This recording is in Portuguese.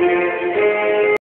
Música